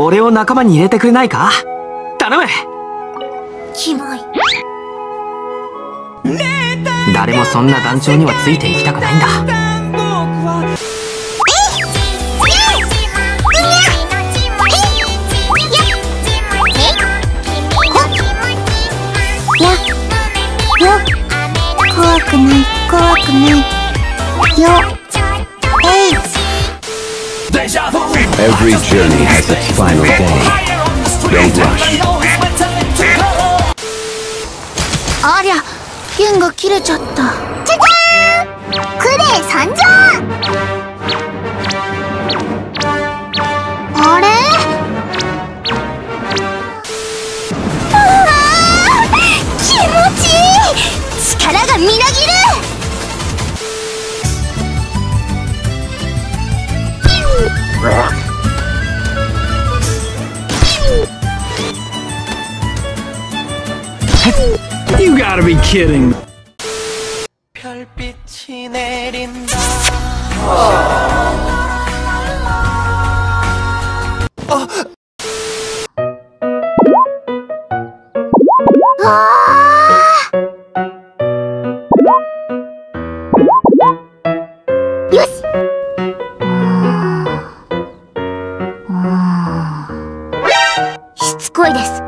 俺を仲間に入れてくれないか？頼む！キモい。誰もそんな団長にはついていきたくないんだ。怖くない怖くないよえい Every journey has its final day. Don't rush. 아랴, 비행가 got 졌다. You gotta be kidding. 별빛이 내린다. 아! いです。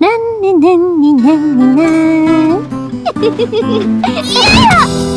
なんねなんになんになーいや